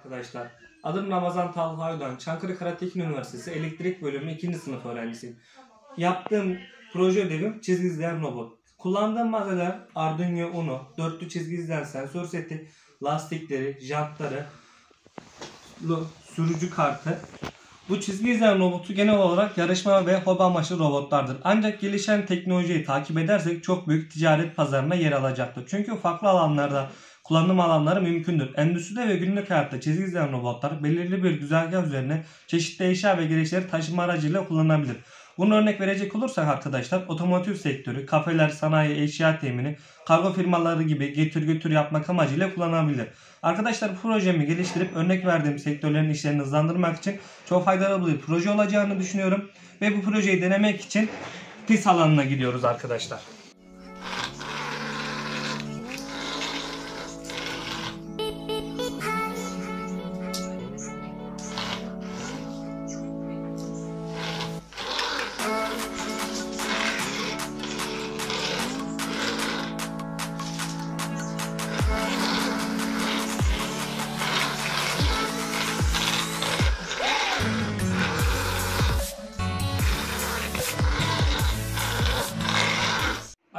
Arkadaşlar adım Ramazan Talha Aydoğan. Çankırı Karatekin Üniversitesi Elektrik Bölümü 2. sınıf öğrencisiyim. Yaptığım proje ödevim çizgi izleyen robot. Kullandığım malzemeler Arduino Uno, dörtlü çizgi izleyen sensör seti, lastikleri, jantları, sürücü kartı. Bu çizgi izleyen robotu genel olarak yarışma ve hobi amaçlı robotlardır. Ancak gelişen teknolojiyi takip edersek çok büyük ticaret pazarına yer alacaktır. Çünkü farklı alanlarda kullanım alanları mümkündür. Endüstride ve günlük hayatta çizgi izleyen robotlar belirli bir güzergah üzerine çeşitli eşya ve gereçleri taşıma aracıyla kullanılabilir. Bunu örnek verecek olursak arkadaşlar otomotiv sektörü, kafeler, sanayi, eşya temini, kargo firmaları gibi getir götür yapmak amacıyla kullanılabilir. Arkadaşlar projemi geliştirip örnek verdiğim sektörlerin işlerini hızlandırmak için çok faydalı bir proje olacağını düşünüyorum. Ve bu projeyi denemek için pis alanına gidiyoruz arkadaşlar.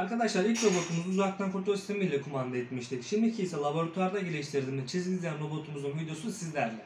Arkadaşlar ilk robotumuzu uzaktan kontrol sistemiyle kumanda etmiştik. Şimdiki ise laboratuvarda geliştirdiğimiz çizgi robotumuzun videosu sizlerle.